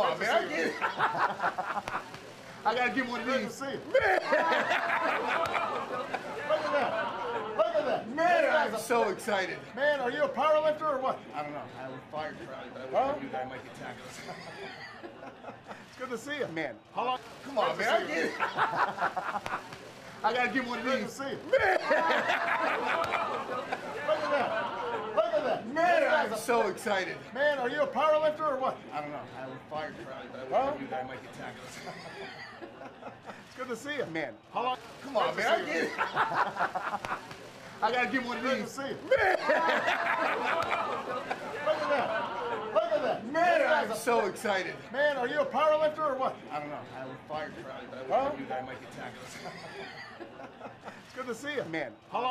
Come on, man. I get it. I gotta get one of to these. see you. Look at that. Look at that. Man, I'm so excited. Man, are you a power lifter or what? I don't know. I was fired Friday, but I Huh? wouldn't do that. I might get tackled. It's good to see you. Man. How long? Come on, man. I get it. I gotta get one of to these. see you. Look at that. Look at that. Man, This I'm guy's a- so excited. Man, are you a power lifter or what? I don't know. I was fired Friday, but I Huh? wouldn't do that. I might get tackled. It's good to see you. Man. How long? Come on, man. I get it. I gotta get one of Good to these. see you. Look at that. Look at that. Man, I'm so excited. Man, are you a power lifter or what? I don't know. I was fired Friday, but I Huh? wouldn't do that. I might get tackled. It's good to see you. Man. How long?